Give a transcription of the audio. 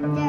Yeah.